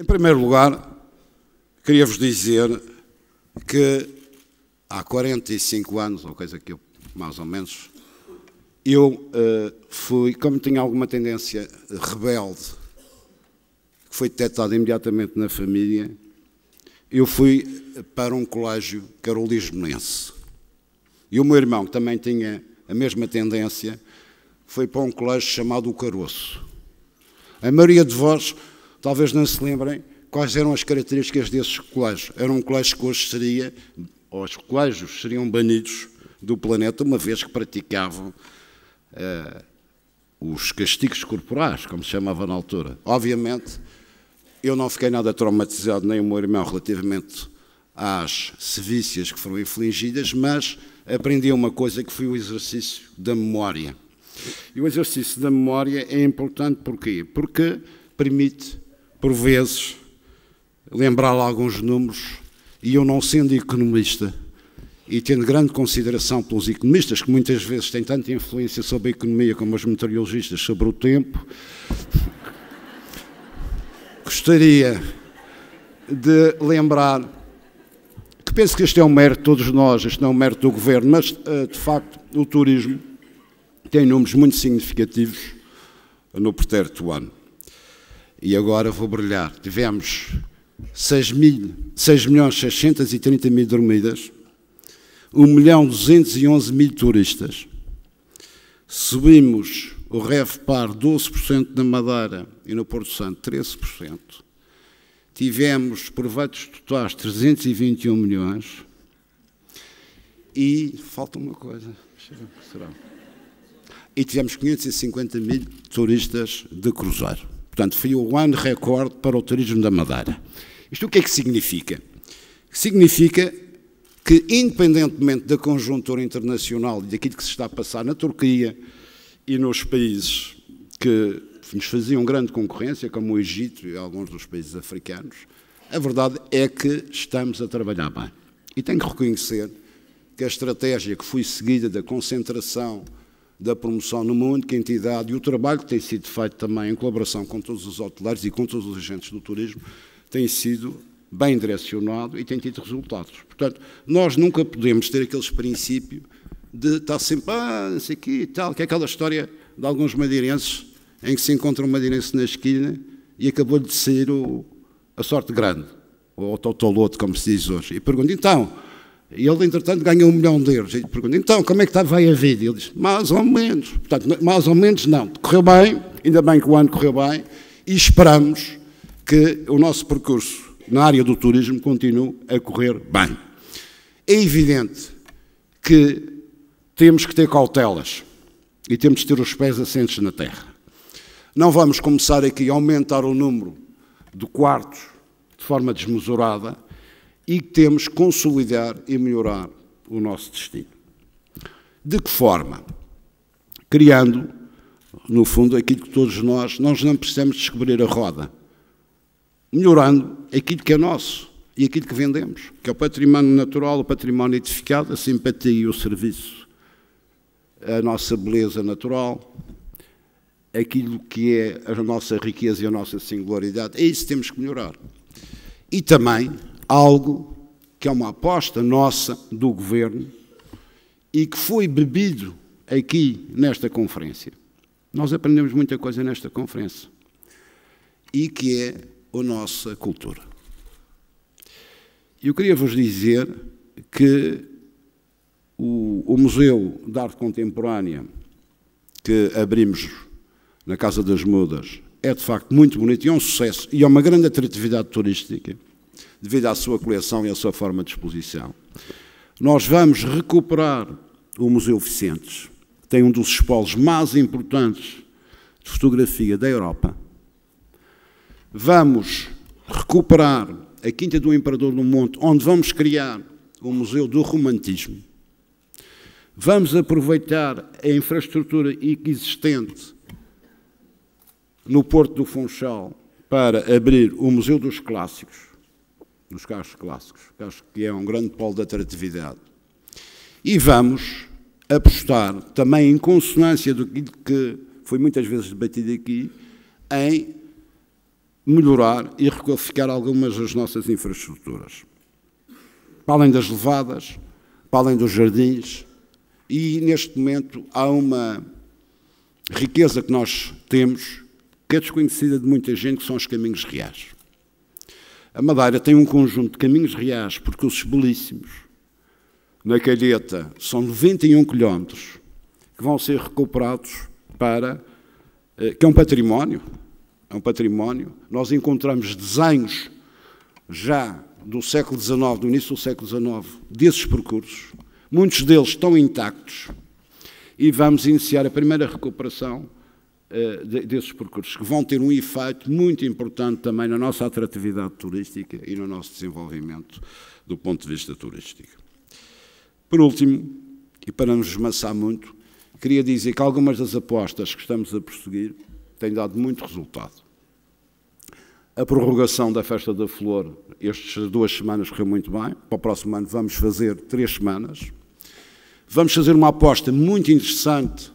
Em primeiro lugar, queria-vos dizer que há 45 anos, ou coisa que eu, mais ou menos, eu uh, fui, como tinha alguma tendência rebelde, que foi detectada imediatamente na família, eu fui para um colégio Lisbonense. E o meu irmão, que também tinha a mesma tendência, foi para um colégio chamado o Caroço. A maioria de vós talvez não se lembrem quais eram as características desses colégios. Era um colégio que hoje seria, ou os colégios seriam banidos do planeta, uma vez que praticavam uh, os castigos corporais, como se chamava na altura. Obviamente, eu não fiquei nada traumatizado, nem o meu irmão, relativamente às sevícias que foram infligidas, mas aprendi uma coisa que foi o exercício da memória. E o exercício da memória é importante porquê? Porque permite, por vezes, lembrar alguns números, e eu não sendo economista, e tendo grande consideração pelos economistas, que muitas vezes têm tanta influência sobre a economia como os meteorologistas sobre o tempo, gostaria de lembrar que penso que este é um mérito de todos nós, este não é um mérito do governo, mas eh, de facto o turismo tem números muito significativos no pretérito ano. E agora vou brilhar. Tivemos 6, mil, 6 milhões 630 mil dormidas, 1 milhão 211 mil turistas. Subimos o REVPAR 12% na Madeira e no Porto Santo 13%. Tivemos proveitos totais 321 milhões. E falta uma coisa. Será? E tivemos 550 mil turistas de cruzeiro. Portanto, foi o ano recorde para o turismo da Madeira. Isto o que é que significa? Significa que, independentemente da conjuntura internacional e daquilo que se está a passar na Turquia e nos países que nos faziam grande concorrência, como o Egito e alguns dos países africanos, a verdade é que estamos a trabalhar bem. E tenho que reconhecer que a estratégia que foi seguida da concentração da promoção numa única entidade e o trabalho que tem sido feito também em colaboração com todos os hoteleiros e com todos os agentes do turismo tem sido bem direcionado e tem tido resultados. Portanto, nós nunca podemos ter aquele princípio de estar sempre, ah, não sei o e tal, que é aquela história de alguns madeirenses em que se encontra um madeirense na esquina e acabou de sair o, a sorte grande, ou o totoloto, como se diz hoje, e pergunta, então, e ele, entretanto, ganha um milhão de euros. E pergunta, então, como é que está, vai a vida? Ele diz, mais ou menos. Portanto, mais ou menos não. Correu bem, ainda bem que o ano correu bem, e esperamos que o nosso percurso na área do turismo continue a correr bem. É evidente que temos que ter cautelas e temos que ter os pés assentes na terra. Não vamos começar aqui a aumentar o número de quartos de forma desmesurada, e temos que consolidar e melhorar o nosso destino. De que forma? Criando, no fundo, aquilo que todos nós, nós não precisamos descobrir a roda. Melhorando aquilo que é nosso e aquilo que vendemos, que é o património natural, o património edificado, a simpatia e o serviço, a nossa beleza natural, aquilo que é a nossa riqueza e a nossa singularidade. É isso que temos que melhorar. E também algo que é uma aposta nossa do governo e que foi bebido aqui nesta conferência. Nós aprendemos muita coisa nesta conferência e que é a nossa cultura. Eu queria vos dizer que o, o Museu de Arte Contemporânea que abrimos na Casa das Mudas é de facto muito bonito e é um sucesso e é uma grande atratividade turística devido à sua coleção e à sua forma de exposição. Nós vamos recuperar o Museu Vicentes, que tem um dos espolos mais importantes de fotografia da Europa. Vamos recuperar a Quinta do Imperador do Monte, onde vamos criar o Museu do Romantismo. Vamos aproveitar a infraestrutura existente no Porto do Funchal para abrir o Museu dos Clássicos nos carros clássicos, que acho que é um grande polo de atratividade. E vamos apostar, também em consonância do que foi muitas vezes debatido aqui, em melhorar e requalificar algumas das nossas infraestruturas. Para além das levadas, para além dos jardins, e neste momento há uma riqueza que nós temos que é desconhecida de muita gente, que são os caminhos reais. A Madeira tem um conjunto de caminhos reais, percursos belíssimos. Na Calheta são 91 quilómetros que vão ser recuperados para. Eh, que é um património. É um património. Nós encontramos desenhos já do século XIX, do início do século XIX, desses percursos. Muitos deles estão intactos. E vamos iniciar a primeira recuperação desses percursos, que vão ter um efeito muito importante também na nossa atratividade turística e no nosso desenvolvimento do ponto de vista turístico. Por último, e para nos esmaçar muito, queria dizer que algumas das apostas que estamos a prosseguir têm dado muito resultado. A prorrogação da Festa da Flor, estas duas semanas correu muito bem. Para o próximo ano vamos fazer três semanas. Vamos fazer uma aposta muito interessante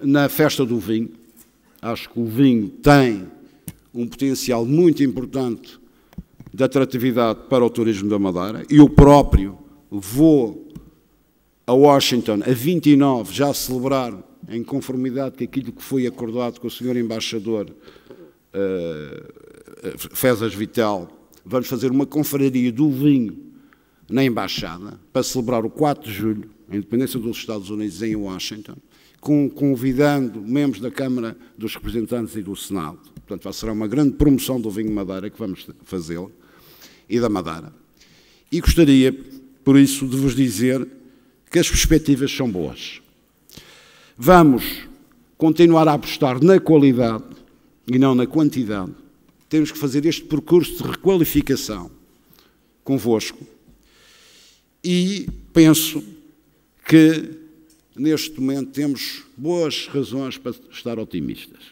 na Festa do Vinho. Acho que o vinho tem um potencial muito importante de atratividade para o turismo da Madeira. Eu próprio vou a Washington, a 29, já a celebrar, em conformidade com aquilo que foi acordado com o Sr. Embaixador uh, Fezas Vital, vamos fazer uma confraria do vinho na Embaixada, para celebrar o 4 de julho, a independência dos Estados Unidos em Washington, convidando membros da Câmara dos Representantes e do Senado. Portanto, será uma grande promoção do vinho Madeira que vamos fazê-lo, e da Madeira. E gostaria, por isso, de vos dizer que as perspectivas são boas. Vamos continuar a apostar na qualidade e não na quantidade. Temos que fazer este percurso de requalificação convosco e penso que neste momento temos boas razões para estar otimistas.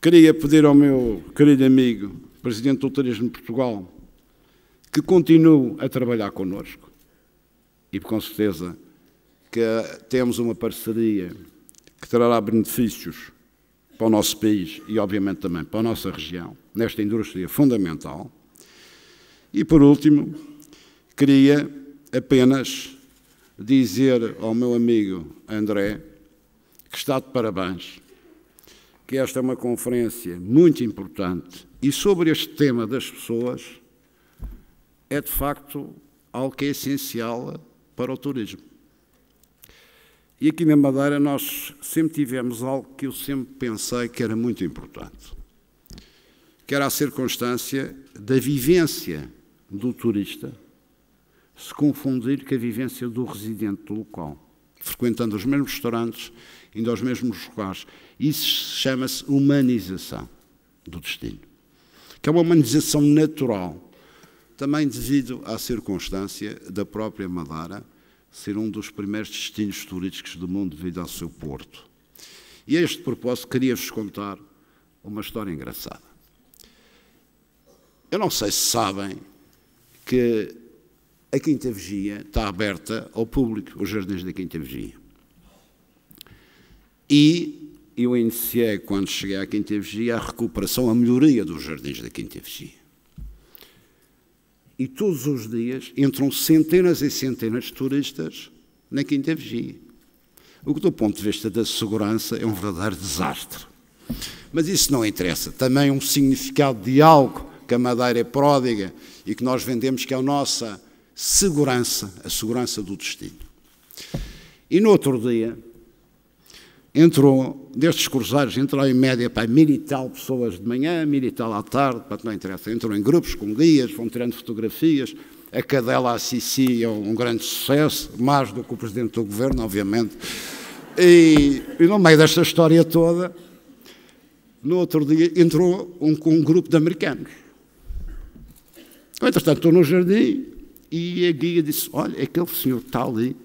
Queria pedir ao meu querido amigo, Presidente do Turismo de Portugal, que continue a trabalhar connosco e com certeza que temos uma parceria que trará benefícios para o nosso país e, obviamente, também para a nossa região, nesta indústria fundamental. E, por último, queria apenas dizer ao meu amigo André que está de parabéns, que esta é uma conferência muito importante e sobre este tema das pessoas é de facto algo que é essencial para o turismo. E aqui na Madeira nós sempre tivemos algo que eu sempre pensei que era muito importante, que era a circunstância da vivência do turista se confundir com a vivência do residente do local, frequentando os mesmos restaurantes, indo aos mesmos locais. Isso chama-se humanização do destino, que é uma humanização natural também devido à circunstância da própria Madeira ser um dos primeiros destinos turísticos do mundo devido ao seu porto. E a este propósito queria-vos contar uma história engraçada. Eu não sei se sabem que a Quinta Vigia está aberta ao público, os jardins da Quinta Vigia. E eu iniciei, quando cheguei à Quinta Vigia, a recuperação, a melhoria dos jardins da Quinta Vigia e todos os dias entram centenas e centenas de turistas na Quinta Vigia. O que, do ponto de vista da segurança, é um verdadeiro desastre. Mas isso não interessa. Também um significado de algo que a Madeira é pródiga e que nós vendemos, que é a nossa segurança, a segurança do destino. E no outro dia, entrou, destes cruzeiros, entrou em média para mil e tal pessoas de manhã, mil e tal à tarde, para não interessa, entrou em grupos com guias, vão tirando fotografias, a cadela Sissi é um grande sucesso, mais do que o Presidente do Governo, obviamente, e, e no meio desta história toda, no outro dia, entrou um, um grupo de americanos. Entretanto, estou no jardim e a guia disse, olha, aquele senhor está ali,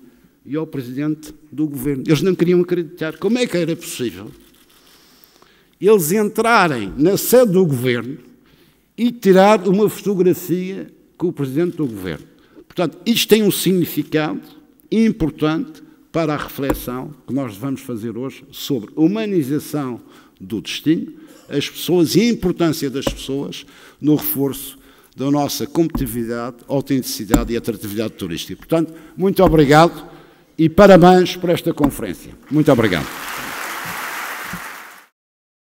e ao presidente do governo. Eles não queriam acreditar. Como é que era possível eles entrarem na sede do governo e tirar uma fotografia com o presidente do governo? Portanto, isto tem um significado importante para a reflexão que nós vamos fazer hoje sobre a humanização do destino, as pessoas e a importância das pessoas no reforço da nossa competitividade, autenticidade e atratividade turística. Portanto, muito obrigado e parabéns por esta conferência. Muito obrigado.